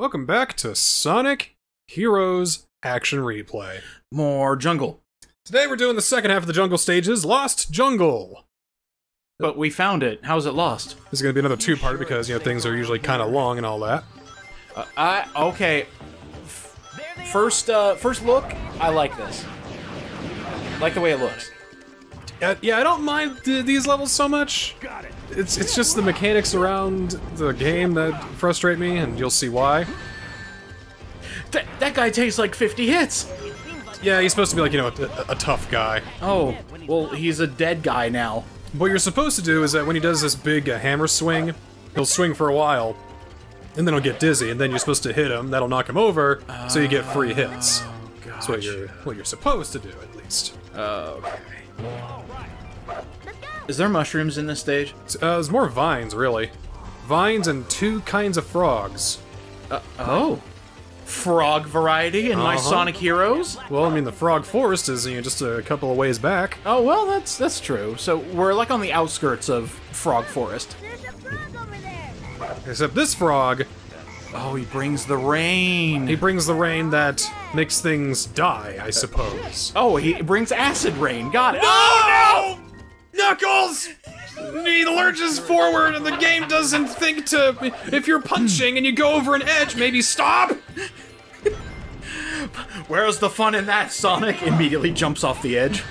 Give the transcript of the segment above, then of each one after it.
Welcome back to Sonic Heroes Action Replay. More jungle. Today we're doing the second half of the jungle stages, Lost Jungle. But we found it. How's it lost? This is going to be another two-part because, you know, things are usually kind of long and all that. Uh, I okay. F- First, uh, first look, I like this. Like the way it looks. Uh, yeah, I don't mind th these levels so much. It's it's just the mechanics around the game that frustrate me, and you'll see why. That that guy takes like 50 hits. Yeah, he's supposed to be like, you know, a, a tough guy. Oh, well, he's a dead guy now. What you're supposed to do is that when he does this big uh, hammer swing, he'll swing for a while, and then he'll get dizzy, and then you're supposed to hit him. That'll knock him over, so you get free hits. That's what you're what you're supposed to do, at least. Okay. Is there mushrooms in this stage? Uh, there's more vines, really. Vines and two kinds of frogs. Oh. Frog variety in my Uh-huh. Sonic Heroes? Well, I mean, the frog forest is you know just a couple of ways back. Oh, well, that's that's true. So we're like on the outskirts of Frog Forest. There's a frog over there. Except this frog, Oh, he brings the rain. he brings the rain that makes things die, I suppose. oh, he brings acid rain. Got it. Oh no! Knuckles! He lurches forward and the game doesn't think to. If you're punching and you go over an edge, maybe stop! Where's the fun in that? Sonic immediately jumps off the edge.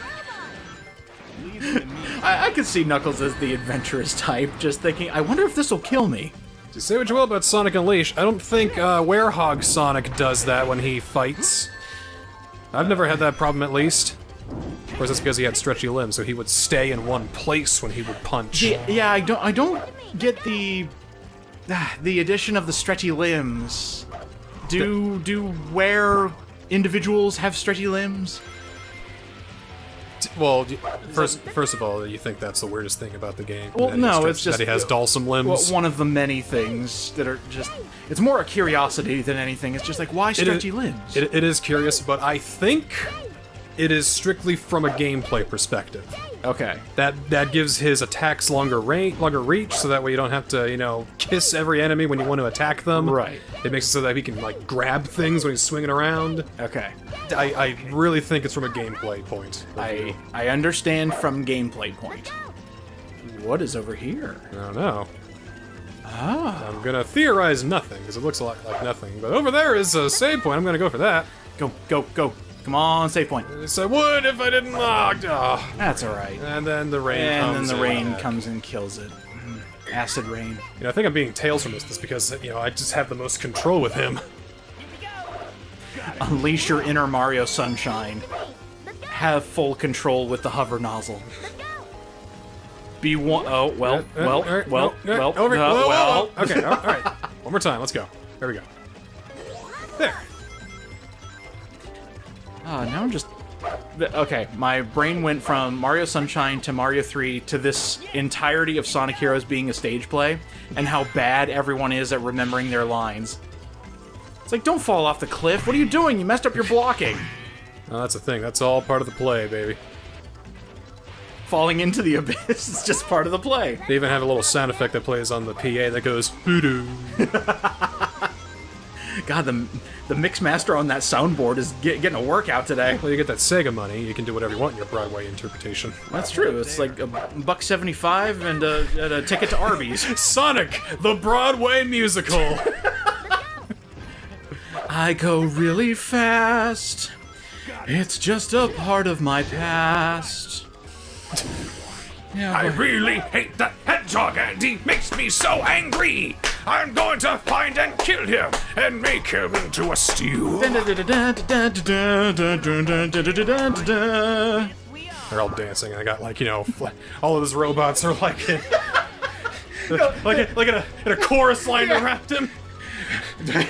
I, I could see Knuckles as the adventurous type, just thinking, I wonder if this will kill me. To say what you will about Sonic Unleashed, I don't think uh, Werehog Sonic does that when he fights. I've never had that problem, at least. Of course, that's because he had stretchy limbs, so he would stay in one place when he would punch. Yeah, yeah, I don't, I don't get the, ah, the addition of the stretchy limbs. Do do where individuals have stretchy limbs? Well, first, first of all, you think that's the weirdest thing about the game? Well, no, stretch- it's just- that he has Dhalsim Well, limbs. one of the many things that are just. It's more a curiosity than anything. It's just like, why It is- stretchy limbs? It, it is curious, but I think it is strictly from a gameplay perspective. okay. That that gives his attacks longer range, longer reach, so that way you don't have to, you know, kiss every enemy when you want to attack them. Right. It makes it so that he can like grab things when he's swinging around. Okay. I, I really think it's from a gameplay point. I. I understand from gameplay point. What is over here? I don't know. Ah. I'm gonna theorize nothing because it looks a lot like nothing. But over there is a save point. I'm gonna go for that. Go go go! Come on, save point. Yes, I would if I didn't lock. Oh. That's all right. And then the rain And then the in. rain comes and kills it. Mm, Acid rain. You know, I think I'm being Tails from this, this because you know I just have the most control with him. Unleash your inner Mario Sunshine. Have full control with the hover nozzle. Be one oh well Uh, well well no, no, well over, uh, whoa, whoa, well. Okay, all right. One more time. Let's go. There we go. There. Ah, now I'm just. Okay, my brain went from Mario Sunshine to Mario 3 to this entirety of Sonic Heroes being a stage play, and how bad everyone is at remembering their lines. It's like, don't fall off the cliff. What are you doing? You messed up your blocking. Oh, that's the thing. That's all part of the play, baby. Falling into the abyss is just part of the play. They even have a little sound effect that plays on the PA that goes hoodoo. God, the the mix master on that soundboard is get, getting a workout today. Well, you get that Sega money, you can do whatever you want in your Broadway interpretation. That's true. It's like a buck seventy-five and a, and a ticket to Arby's. Sonic, the Broadway musical. I go really fast. It's just a part of my past. Yeah, I really hate that hedgehog, and he makes me so angry. I'm going to find and kill him and make him into a stew. They're all dancing. And I got like you know, all of his robots are like, in, like a, like in a, in a chorus line around him.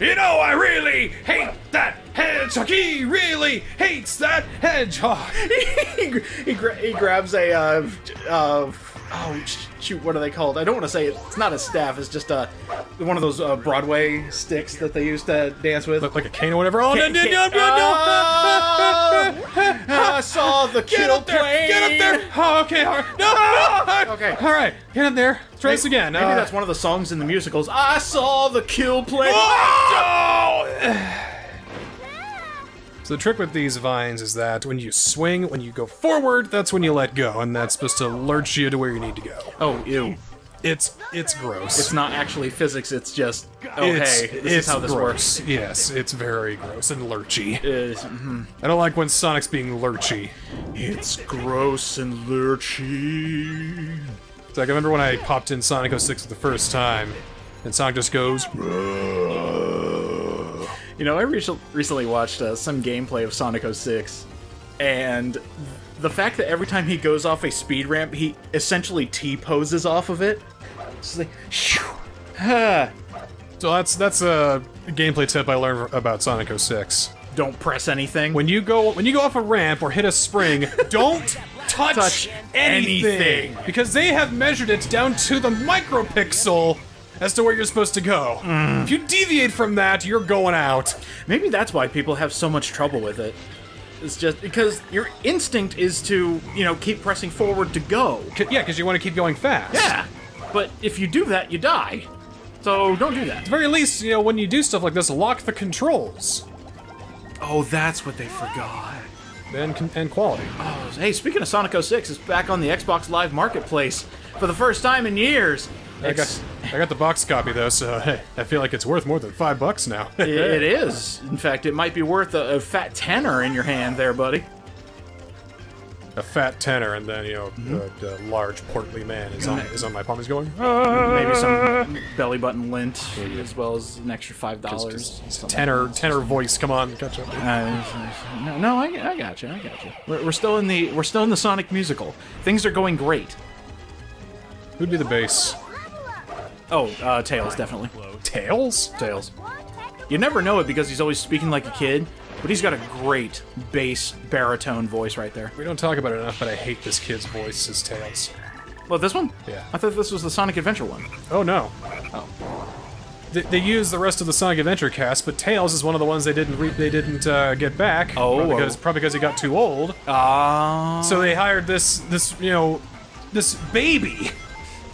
You know, I really hate that hedgehog. He really hates that hedgehog. he, he, gra- he grabs a uh, uh, oh shoot, what are they called? I don't want to say it. It's not a staff. It's just a one of those uh, Broadway sticks that they used to dance with. Look like a cane or whatever. Oh, no, no, no, no, no. I saw the Get kill up there! plane. Get up there! Oh, okay, all right. No, no! Okay. All right, get up there. Let's try this again. Maybe Uh, that's one of the songs in the musicals. I saw the kill plane. Oh! So the trick with these vines is that when you swing, when you go forward, that's when you let go, and that's supposed to lurch you to where you need to go. Oh, ew. It's it's gross. It's not actually physics. It's just oh It's, hey, this is how this gross. works. Yes, it's very gross and lurchy. Is mhm. I don't like when Sonic's being lurchy. It's gross and lurchy. It's like I remember when I popped in Sonic 06 for the first time, and Sonic just goes. You know, I recent- recently watched uh, some gameplay of Sonic 06, and the fact that every time he goes off a speed ramp, he essentially T poses off of it. It's like, shoo, So that's that's a gameplay tip I learned about Sonic 06. don't press anything. When you go when you go off a ramp or hit a spring, don't touch, Touch anything, anything. because they have measured it down to the micropixel as to where you're supposed to go. Mm. If you deviate from that, you're going out. Maybe that's why people have so much trouble with it. It's just because your instinct is to, you know, keep pressing forward to go. C- yeah, because you want to keep going fast. Yeah, but if you do that, you die. So don't do that. At the very least, you know, when you do stuff like this, lock the controls Oh, that's what they forgot. and and quality. Oh, hey, speaking of Sonic 06, it's back on the Xbox Live Marketplace for the first time in years. I got, I got the box copy though, so hey, I feel like it's worth more than five bucks now. It- it is. In fact, it might be worth a, a fat tenner in your hand there, buddy. a fat tenor, and then you know the, the large portly man is on is on my palm. He's going. Maybe some belly button lint, as well as an extra five dollars. tenor tenor voice. Come on, catch up. Uh, no, no, I, I got you. I got you. We're, we're still in the we're still in the Sonic musical. Things are going great. Who'd be the bass? Oh, uh, Tails definitely. Tails? Tails. You never know it because he's always speaking like a kid, but he's got a great bass baritone voice right there. We don't talk about it enough, but I hate this kid's voice as Tails. Well, this one? Yeah. I thought this was the Sonic Adventure one. Oh no. Oh. They, they use the rest of the Sonic Adventure cast, but Tails is one of the ones they didn't re- they didn't uh, get back. Oh, probably because, probably because he got too old. Ah. So they hired this this you know this baby.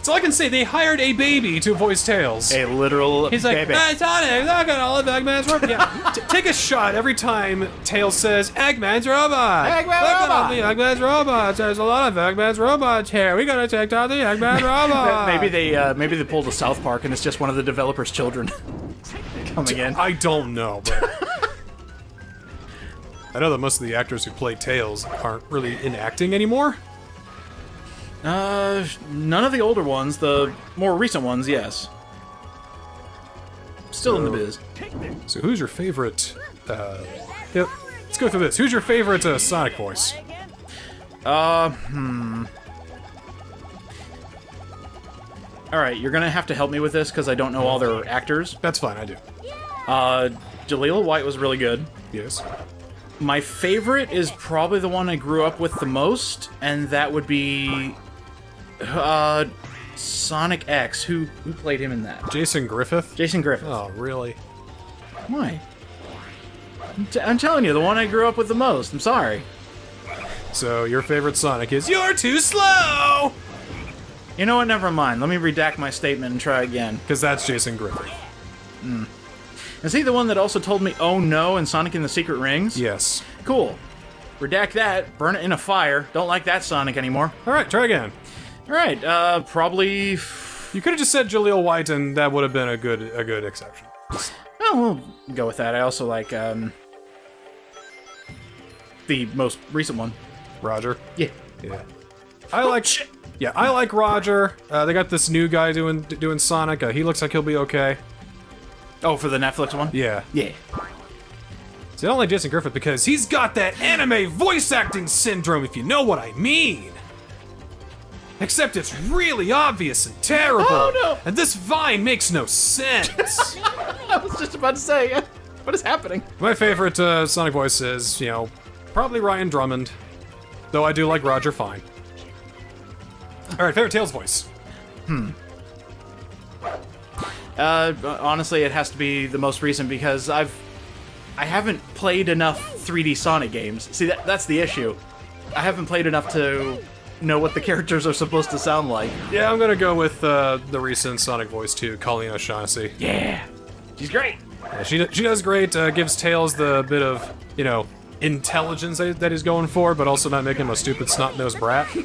That's all I can say. They hired a baby to voice Tails. a literal He's like, baby. Sonic, look at all of Eggman's robots. Yeah. Take a shot every time Tails says, Eggman's robot. Eggman look at all robot." the Eggman's robots. There's a lot of Eggman's robots here. We gotta take down the Eggman robot. maybe they uh, maybe they pulled a South Park and it's just one of the developers' children coming in. I don't know, but I know that most of the actors who play Tails aren't really in acting anymore. Uh, none of the older ones. The more recent ones, yes. Still in the biz. So who's your favorite? Uh, yeah, let's go through this. Who's your favorite uh, Sonic voice? Uh, hmm. All right, you're gonna have to help me with this because I don't know all their actors. That's fine. I do. Uh, Jaleel White was really good. Yes. My favorite is probably the one I grew up with the most, and that would be uh, Sonic X. Who who played him in that? Jason Griffith. Jason Griffith. Oh, really? Why? I'm, I'm telling you, the one I grew up with the most. I'm sorry. So your favorite Sonic is You're Too Slow! You know what? Never mind. Let me redact my statement and try again. Because that's Jason Griffith. Is he the one that also told me, "Oh no" in Sonic and the Secret Rings? Yes. Cool. Redact that. Burn it in a fire. Don't like that Sonic anymore. Alright, try again. Right. Uh, probably. You could have just said Jaleel White and that would have been a good a good exception. Oh, we'll go with that. I also like um the most recent one. Roger. Yeah. Yeah. I like Yeah, I like Roger. Uh, they got this new guy doing doing Sonic. Uh, he looks like he'll be okay. Oh, for the Netflix one. Yeah. Yeah. See, I don't like Jason Griffith because he's got that anime voice acting syndrome, if you know what I mean. Except it's really obvious and terrible. Oh, no. And this vine makes no sense. I was just about to say, what is happening? My favorite uh, Sonic voice is, you know, probably Ryan Drummond. Though I do like Roger fine. All right, favorite Tails voice. Hmm. Uh, honestly, it has to be the most recent because I've I haven't played enough 3D Sonic games. See, that, that's the issue. I haven't played enough to know what the characters are supposed to sound like. Yeah, I'm gonna go with uh, the recent Sonic voice too, Colleen O'Shaughnessy. Yeah, she's great. Yeah, she she does great. Uh, gives Tails the bit of you know intelligence that, that he's going for, but also not making him a stupid snot nosed brat.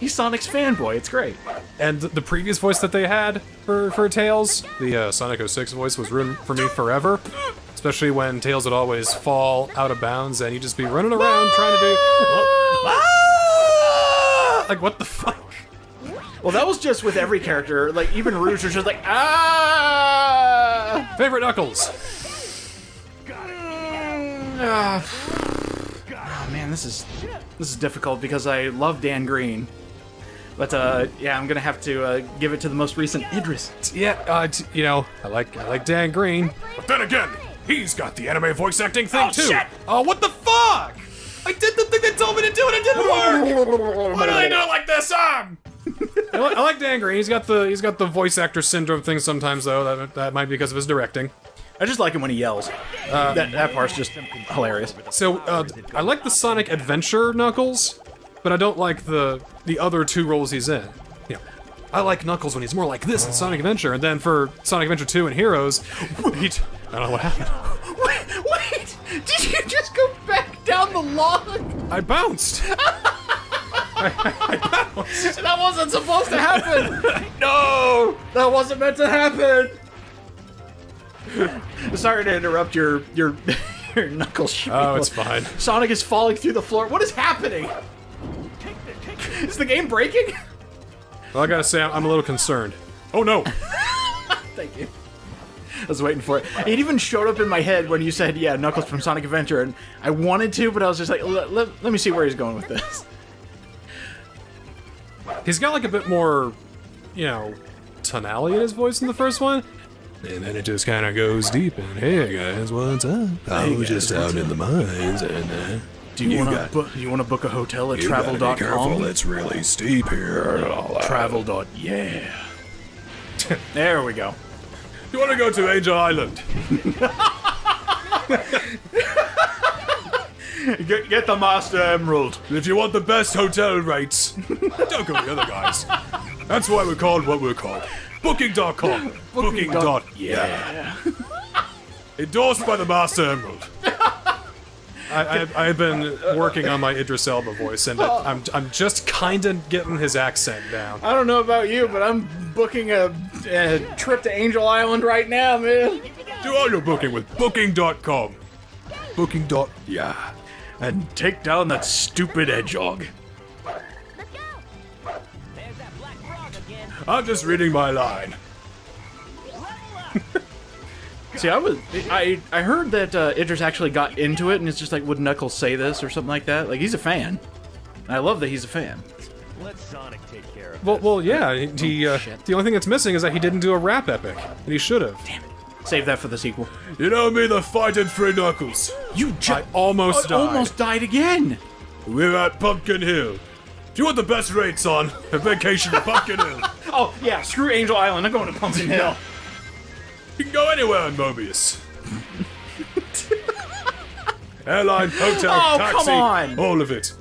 He's Sonic's fanboy. It's great. and the previous voice that they had for for Tails, the uh, Sonic 06 voice, was ruined for me forever. Especially when Tails would always fall out of bounds and he'd just be running around trying to do. Like what the fuck? Well, that was just with every character. Like even Rouge was just like ah. Favorite Knuckles. Ah. Oh man, this is this is difficult because I love Dan Green. But uh, yeah, I'm gonna have to uh, give it to the most recent Idris. Yeah, uh, t- you know, I like I like Dan Green. But then again, he's got the anime voice acting thing Oh, too. shit! Oh, what the fuck? I did the thing they told me to do and it didn't work. Why do they do it like this? I, li- I like Dan Green. He's got the he's got the voice actor syndrome thing sometimes though. That that might be because of his directing. I just like him when he yells. that that part's just hilarious. So uh, I like the Sonic Adventure Knuckles, but I don't like the the other two roles he's in. You know, I like Knuckles when he's more like this in Sonic Adventure, and then for Sonic Adventure 2 and Heroes, he t- I don't know what happened. Wait, wait! Did you just go back down the log? I bounced. That wasn't supposed to happen. no, that wasn't meant to happen. Sorry to interrupt your your your knuckle shooting. Oh, it's fine. Sonic is falling through the floor. What is happening? Is the game breaking? Well, I gotta say, I'm a little concerned. Oh no! Thank you. I was waiting for it. It even showed up in my head when you said, "Yeah, Knuckles from Sonic Adventure," and I wanted to, but I was just like, "Let, let, let me see where he's going with this." He's got like a bit more, you know, tonality in his voice in the first one. And then it just kind of goes deep. And hey guys, what's up? I was just out in the mines, and uh, Do you, want to book? You want to book a hotel at travel.com? Careful, it's really steep here. Travel. dot- Yeah. there we go. You want to go to Angel Island? Get, get the Master Emerald. If you want the best hotel rates, don't go to the other guys. That's why we're called what we're called. Booking.com. Booking. dot- Yeah. Endorsed by the Master Emerald. I, I, I've been working on my Idris Elba voice, and I'm, I'm just kind of getting his accent down. I don't know about you, but I'm booking a, a trip to Angel Island right now, man. Do all your booking with Booking.com. Booking. dot- Yeah. And take down that stupid hedgehog. Let's go! There's that black frog again. I'm just reading my line. See, I was I I heard that uh, Idris actually got into it, and it's just like, would Knuckles say this or something like that? Like he's a fan. I love that he's a fan. Let Sonic take care of Well, well, yeah. He, he, uh, the only thing that's missing is that he didn't do a rap epic, and he should have. Damn it. Save that for the sequel. You know me, the fighting three knuckles. You I just almost died. almost died again. We're at Pumpkin Hill. If you want the best rates on a vacation to Pumpkin Hill, Oh yeah, screw Angel Island. I'm going to Pumpkin Hill. You can go anywhere in Mobius. Airline, hotel, Oh, taxi, come on. all of it.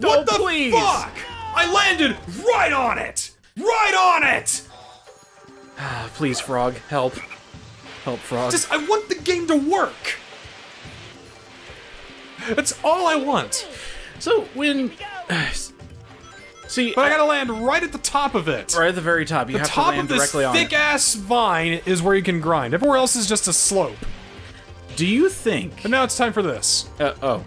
What the please? Fuck! I landed right on it! Right on it! Ah, please, Frog, help, help, Frog. Just, I want the game to work. That's all I want. so when, see, But I gotta land right at the top of it. right at the very top, you The have to top land of this directly on thick it. ass vine is where you can grind. Everywhere else is just a slope. Do you think? But now it's time for this. Uh, oh,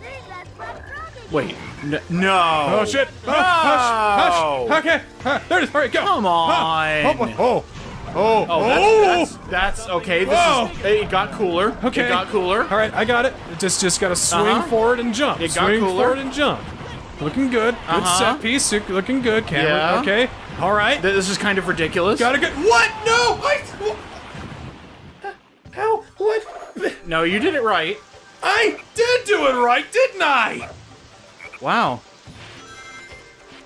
There's that black frog again. wait, N- no. Oh shit! Oh, hush! Hush! Okay, uh, there it is. All right, go. Come Ah, on. Oh, oh, oh, Oh, that's, that's, that's okay. This Whoa. is it got cooler. Okay. it got cooler. All right, I got it. Just, just gotta swing Uh-huh. forward and jump. It got swing cooler. forward and jump. Looking good. Good Uh-huh. set piece. Looking good. Camera. Yeah. Okay. All right. This is kind of ridiculous. Gotta get. What? No! I. wha- How? What? No, you did it right. I did do it right, didn't I? Wow.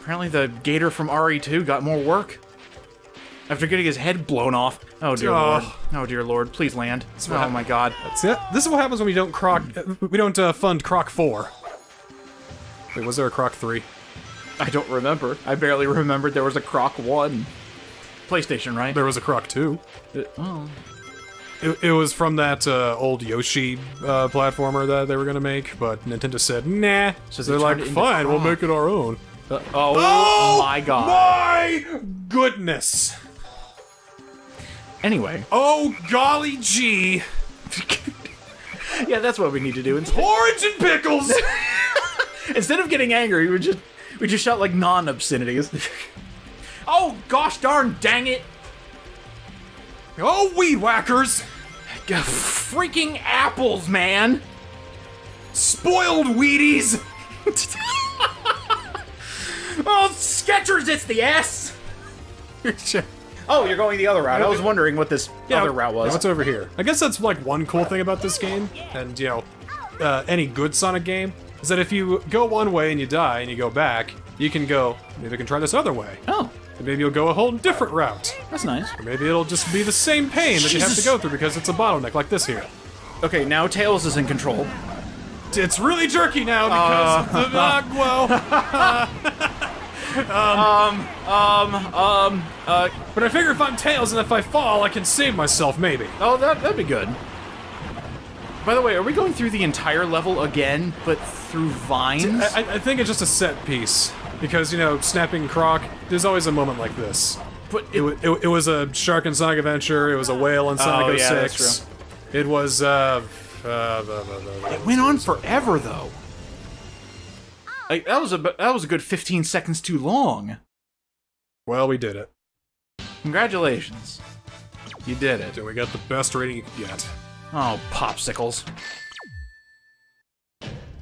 Apparently the gator from RE2 got more work. After getting his head blown off. Oh dear Oh. lord. Oh dear lord. Please land. Oh my god. See, that- this is what happens when we don't croc. We don't uh, fund Croc Four. Wait, was there a Croc Three? I don't remember. I barely remembered there was a Croc 1. PlayStation, right? There was a Croc Two. oh. It, it was from that uh, old Yoshi uh, platformer that they were gonna make, but Nintendo said nah. So So they they're like, it into fine, we'll make it our own. Uh, oh, my god. My goodness! Anyway. Oh golly gee! Yeah, that's what we need to do. Instead, Orange and pickles! instead of getting angry, we just we just shout like non-obscenities. oh gosh darn dang it. oh weed whackers! Freaking apples, man. Spoiled Wheaties! Oh, Skechers, it's the S. oh, you're going the other route. I was wondering what this other route was. What's over here? I guess that's like one cool thing about this game, and you know, uh, any good Sonic game is that if you go one way and you die and you go back, you can go. Maybe I can try this other way. oh, And maybe you'll go a whole different route. that's nice. Or maybe it'll just be the same pain that you have to go through because it's a bottleneck like this here. Okay, now Tails is in control. It's really jerky now because of the uh, well. Um, uh, But I figure if I'm Tails and if I fall, I can save myself maybe. oh, that that'd be good. By the way, are we going through the entire level again, but through vines? I, I- I think it's just a set piece because you know, snapping Croc. There's always a moment like this. but It, wa- it, it was a shark in Sonic Adventure. It was a whale in Sonic oh, oh, 06. yeah, that's It was uh, uh, blah, blah, blah, blah. it went on forever though. Oh. Like, that was a that was a good 15 seconds too long. well, we did it. Congratulations, you did it. And we got the best rating you could get. Oh, popsicles!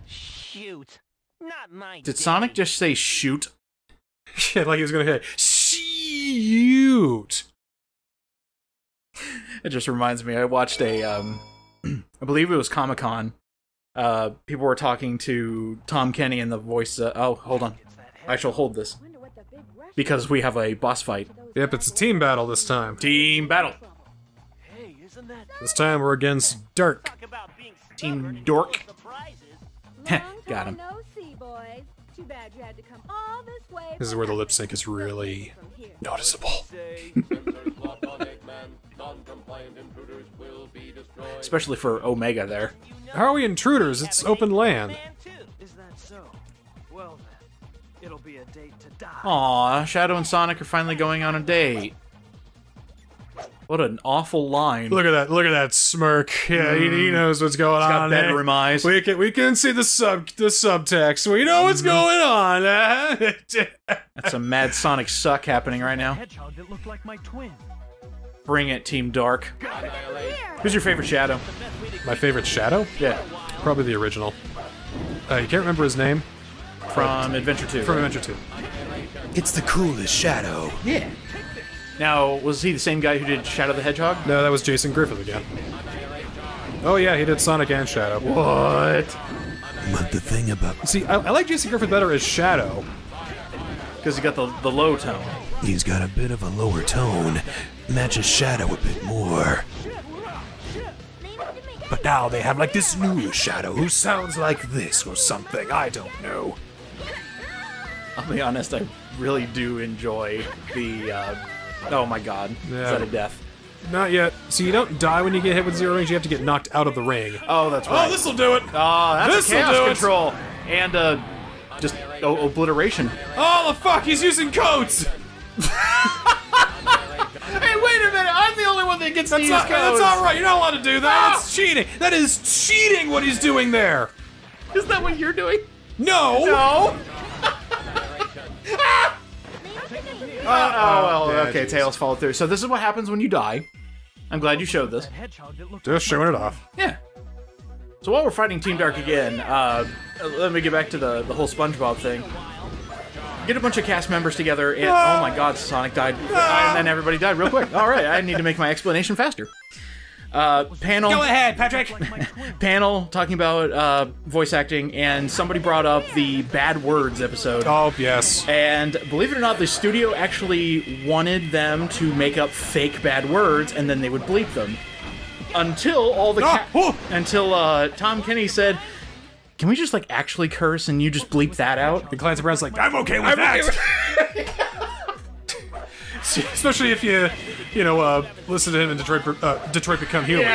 Shoot. Not my Did day. Sonic just say shoot? Yeah, like he was gonna hit. Shoot! It just reminds me. I watched a, um, I believe it was Comic Con. Uh, people were talking to Tom Kenny and the voice. Uh, oh, hold on. I shall hold this because we have a boss fight. Yep, it's a team battle this time. Team battle. Hey, isn't that This time we're against Dirk. talk about being Team stubborn Dork. Got him. No see, boys. Too bad you had to come all this is where the lip sync is really noticeable. Especially for Omega there. How are we intruders? It's open land. Man. Is that so? Well then, it'll be a date to die. Aw, Shadow and Sonic are finally going on a date. What an awful line. Look at that! Look at that smirk. Yeah, he, he knows what's going got on. eh? bedroom eyes. We can we can see the sub the subtext. We know what's going on. eh? That's a mad Sonic suck happening right now. Hedgehog that looked like my twin. Bring it, Team Dark. Who's your favorite Shadow? My favorite Shadow? Yeah, Probably the original. Uh, you can't remember his name from Adventure 2. from Adventure Two. It's the coolest shadow. Yeah. Now, was he the same guy who did Shadow the Hedgehog? No, that was Jason Griffith again. Oh yeah, he did Sonic and Shadow. What? But the thing about See, I, I like Jason Griffith better as Shadow. Because he got the, the low tone. he's got a bit of a lower tone, matches shadow a bit more. But now they have like this new shadow who sounds like this or something. I don't know. I'll be honest, I really do enjoy the. Uh, oh my god. Is that a death? Not yet. So you don't die when you get hit with zero rings. You have to get knocked out of the ring. Oh, that's right. Oh, this'll do it. Oh, that's This'll chaos do it. control. And, uh, just oh, obliteration. Oh the fuck! He's using codes. Hey, wait a minute! I'm the only one that gets That's to use not. That's codes. not right. You're not allowed to do that. That's cheating. That is cheating. What he's doing there. Is that what you're doing? No. No. Oh, well, Yeah, okay. Tails followed through. So this is what happens when you die. I'm glad you showed this. Just showing it off. Yeah. So while we're fighting Team Dark again, uh, let me get back to the, the whole SpongeBob thing. Get a bunch of cast members together, and oh my god, Sonic died, and then everybody died real quick. All right, I need to make my explanation faster. Uh, panel. Go ahead, Patrick. Like my twin. Panel talking about uh, voice acting, and somebody brought up the Bad Words episode. Oh yes. And believe it or not, the studio actually wanted them to make up fake bad words, and then they would bleep them. Until all the ca- Ah, oh. until uh, Tom Kenny said, "Can we just like actually curse and you just bleep that out?" And Clancy Brown's like, I'm okay with that. especially if you, you know, uh, listen to him in Detroit, uh, Detroit Become Human.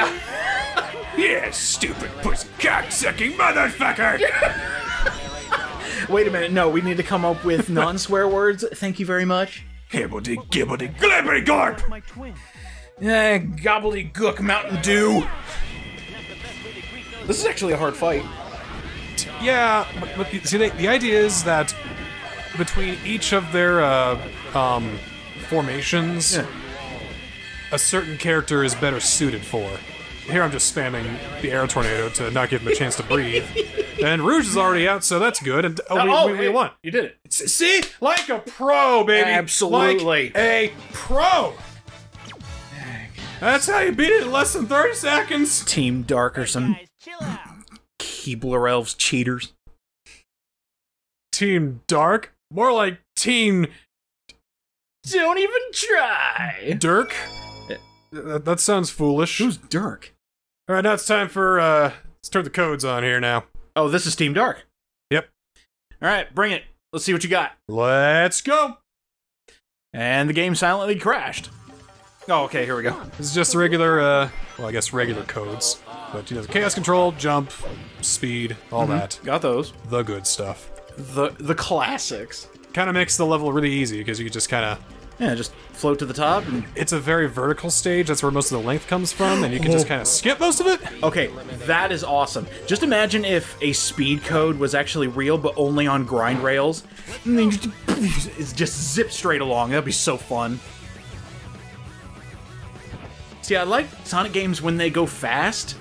yeah, stupid pussy cock sucking motherfucker. Wait a minute, no, we need to come up with non-swear words. Thank you very much. Hibbledy gibbedy glibberdy gorp. My twin. Eh, gobbledygook Mountain Dew. This is actually a hard fight. Yeah, but, but the- see, the, the idea is that between each of their uh, um, formations, a certain character is better suited for. Here I'm just spamming the air tornado to not give him a chance to breathe. and Rouge is already out, so that's good. And oh, we, oh, we, we hey, won. You did it. S- See, like a pro, baby. Absolutely. like a pro. That's how you beat it in less than 30 seconds. Team Dark or some Keebler Elves cheaters. Team Dark, more like Team Don't even try. Dirk. That, that sounds foolish. Who's Dirk? All right, now it's time for uh, let's turn the codes on here now. Oh, this is Team Dark. Yep. All right, bring it. Let's see what you got. Let's go. And the game silently crashed. Oh, okay, here we go. This is just the regular, uh, well, I guess regular codes, but you know, the chaos control, jump, speed, all that, Got those. the good stuff. The the classics. Kind of makes the level really easy because you can just kind of. Yeah, just float to the top and It's a very vertical stage. That's where most of the length comes from, and you can just kind of skip most of it. Okay, that is awesome. Just imagine if a speed code was actually real, but only on grind rails. And then you just, it's just zip straight along. That'd be so fun. See, I like Sonic games when they go fast.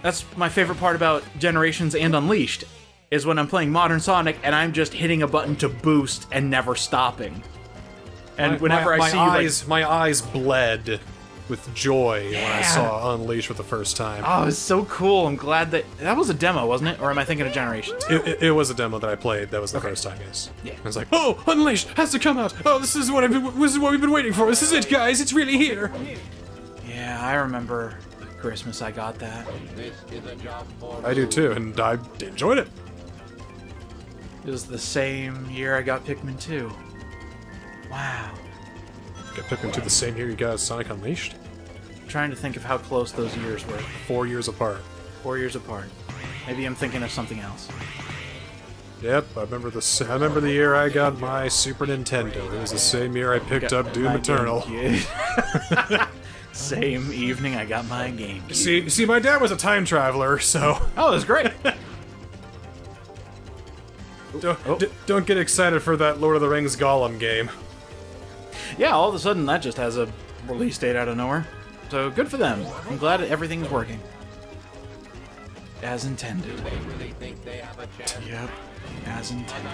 That's my favorite part about Generations and Unleashed, is when I'm playing Modern Sonic and I'm just hitting a button to boost and never stopping. And My- whenever my, I my see you, like, my eyes bled with joy when I saw Unleashed for the first time. oh, it's so cool. I'm glad that that was a demo, wasn't it? Or am I thinking of Generations? It, it, it was a demo that I played. That was the first time, yes. Yeah. I was like, "Oh, Unleashed has to come out! Oh, this is what I've been, this is what we've been waiting for. This is it, guys! It's really here!" Yeah, I remember Christmas I got that. I do too, and I enjoyed it. It was the same year I got Pikmin 2. Wow. Got Pikmin 2 the same year you got Sonic Unleashed. I'm trying to think of how close those years were. Four years apart. Four years apart. Maybe I'm thinking of something else. Yep, I remember the I remember the year I got my Super Nintendo. It was the same year I picked up Doom Eternal. Same evening I got my game. See, see, my dad was a time traveler, so Oh, it was great. don't, Oh. d- don't get excited for that Lord of the Rings Gollum game. yeah, all of a sudden that just has a release date out of nowhere. So good for them. I'm glad everything's working. As intended. Yep, as intended.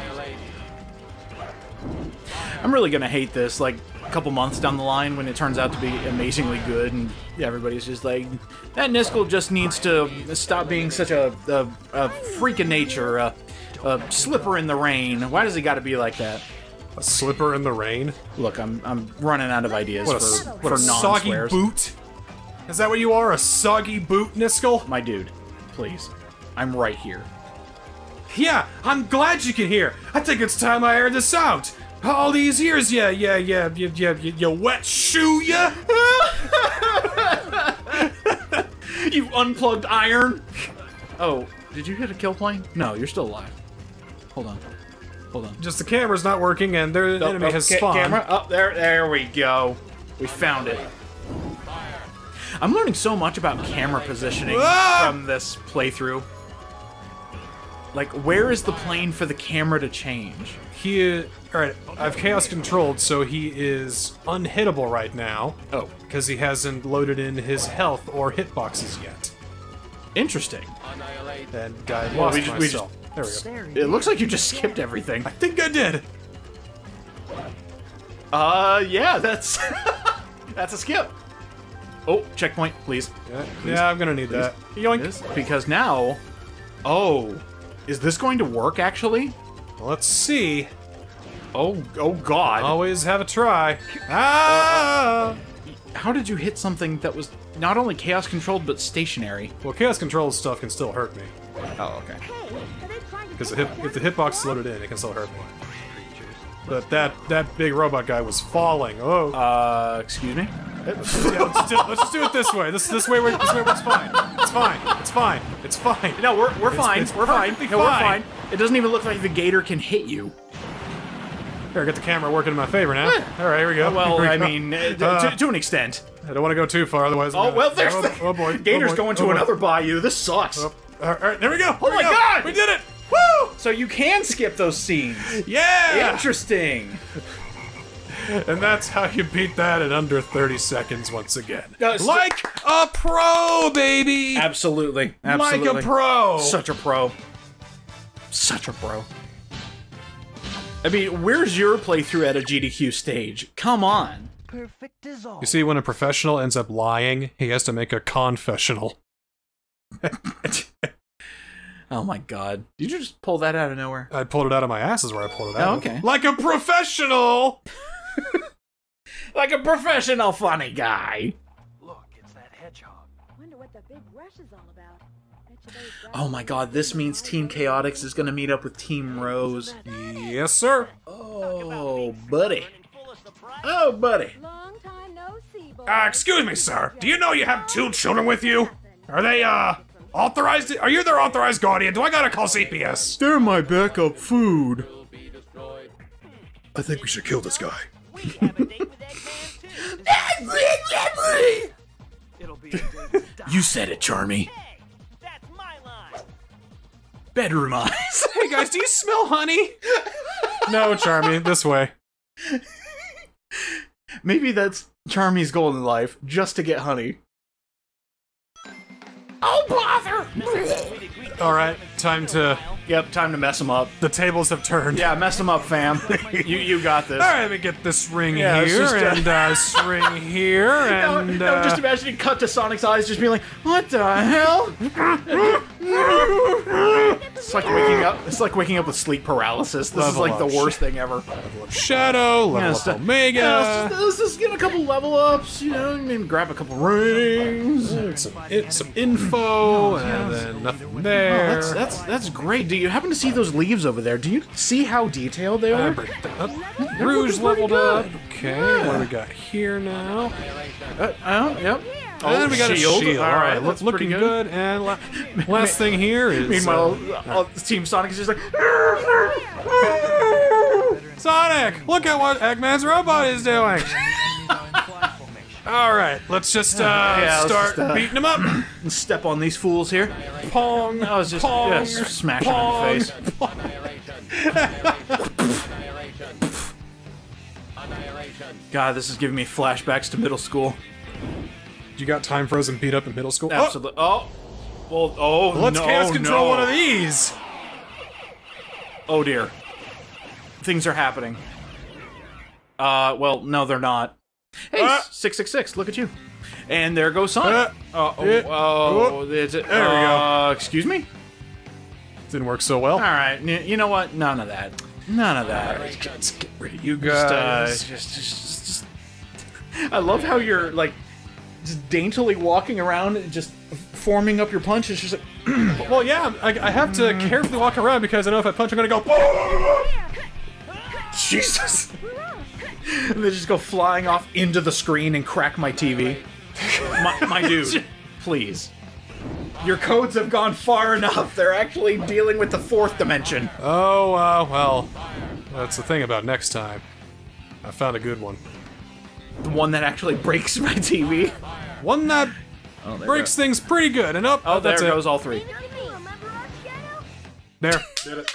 I'm really gonna hate this like a couple months down the line when it turns out to be amazingly good and everybody's just like that Niskel just needs to stop being such a, a, a freak of nature, a, a slipper in the rain. Why does he got to be like that? A slipper in the rain. Look, I'm I'm running out of ideas What a, for for a soggy boot. Is that what you are? A soggy boot, Niskel? My dude, please, I'm right here. Yeah, I'm glad you can hear. I think it's time I aired this out. All these years, yeah, yeah, yeah, yeah, yeah, you, you wet shoe, ya? You unplugged iron. Oh, did you hit a kill plane? No, you're still alive. Hold on, hold on. Just the camera's not working, and their Oh, enemy oh, has ca- spawned. Camera. Oh, there, there we go. We found it. I'm learning so much about camera positioning Ah! from this playthrough. Like, where is the plane for the camera to change? He, all right, I've chaos controlled, so he is unhittable right now Oh, because he hasn't loaded in his health or hitboxes yet. interesting. And I lost we ju- we myself. There we go. It looks like you just skipped everything. I think I did. Uh, yeah, that's that's a skip. Oh, checkpoint, please. Yeah, yeah, I'm gonna need that. Yoink. This- Because now, oh, is this going to work actually? Let's see. Oh, oh God! Always have a try. Ah! How did you hit something that was not only chaos controlled but stationary? Well, chaos controlled stuff can still hurt me. Oh, okay. Because if the hitbox loaded in, it can still hurt me. But that that big robot guy was falling. Oh. Uh, excuse me. Yeah, let's, just do, let's just do it this way. This this way works. This way works fine. It's fine. It's fine. It's fine. No, we're we're fine. it's we're fine. No, we're fine. It doesn't even look like the gator can hit you. Here, get the camera working in my favor now. All right, here we go. Well, we I go. mean, uh, to, Uh, to, to an extent. I don't want to go too far, otherwise. Oh gonna- well, there's oh, the oh boy. gator's oh boy. going to oh another bayou. This sucks. Oh, all right, there we go. Oh my go. God! We did it! Woo! So you can skip those scenes. Yeah! Interesting. And that's how you beat that in under 30 seconds once again. Uh, no, it's- like a pro, baby! Absolutely. Absolutely. Like a pro! Such a pro. Such a pro. I mean, where's your playthrough at a GDQ stage? Come on. Perfect as all. You see, when a professional ends up lying, he has to make a confessional. Oh my god. Did you just pull that out of nowhere? I pulled it out of my ass is where I pulled it out. Oh, of. okay. Like a professional! Like a professional funny guy. Look, it's that hedgehog. Wonder what the big rush is all about. Bet you those Oh my god, this means Team Chaotix is gonna meet up with Team Rose. Yes, sir. Oh, buddy. Oh, buddy. Long time no see, boy. Uh, excuse me, sir. Do you know you have two children with you? Are they, uh, authorized? Are you their authorized guardian? Do I gotta call CPS? They're my backup food. I think we should kill this guy. We have a date with Eggman too. It'll be a date to die. You said it, Charmy. Hey, that's my line. Bedroom eyes. Hey guys, do you smell honey? no, Charmy, this way. Maybe that's Charmy's goal in life, just to get honey. Oh bother! Alright, time to. Yep, time to mess him up. The tables have turned. Yeah, mess him up, fam. you you got this. Alright, let me get this ring Yeah, here, just, and uh, this ring here, and. no, uh, just imagining cut to Sonic's eyes, just being like, "What the hell?" it's like waking up. It's like waking up with sleep paralysis. This is Level like the worst thing ever. Shadow, level Yeah, up Omega. Yeah, let's, just, let's just get a couple level ups, you know, and then grab a couple rings. some, it, some info, and then nothing there. That's that's that's great. Do you happen to see those leaves over there? Do you see how detailed they are? Uh, Rouge leveled up. Okay, what do we got here now? Uh, oh, yep. And then we got a shield. All All right, looking pretty good. And la- last thing here is Meanwhile, uh, Team Sonic is just like, Sonic. Look at what Eggman's robot is doing. All right, let's just uh, Yeah, let's start just, uh, beating them up. And step on these fools here. Pong. I was just pong, yeah, smash pong, him in the face. God, this is giving me flashbacks to middle school. You got time frozen beat up in middle school? Absolutely. Oh, well, oh, Oh, let's no, chaos control no. one of these. Oh dear, things are happening. Uh, well, no, they're not. Hey, Ah. six six six. Look at you. And there goes Sonic. Ah. Uh, oh, oh, it's- There we go. uh, Excuse me. Didn't work so well. All right, you know what? None of that. None of that. Let's get rid of you guys. Just, uh, guys. just, just, just, I love how you're like just daintily walking around, and just forming up your punches. Just like, well, yeah, I, I have to carefully walk around because I know if I punch, I'm gonna go. Jesus. and they just go flying off into the screen and crack my TV. my, my dude, please. Your codes have gone far enough. They're actually dealing with the fourth dimension. Oh, uh, well, that's the thing about next time. I found a good one. The one that actually breaks my TV. One that Oh, breaks things pretty good. And up, Oh, there that's goes it. all three. Remember our shadow? There, did it.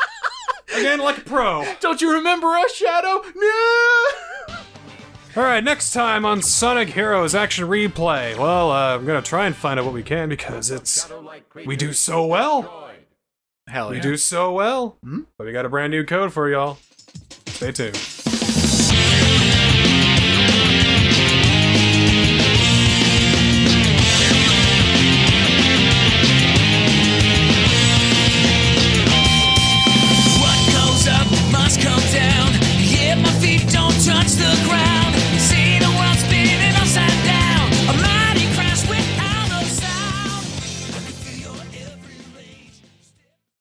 Again, like a pro. Don't you remember us, Shadow? No! All right, next time on Sonic Heroes Action Replay. Well, uh, I'm gonna try and find out what we can because it's we do so well. Hell We do so well. But we got a brand new code for y'all. Stay tuned.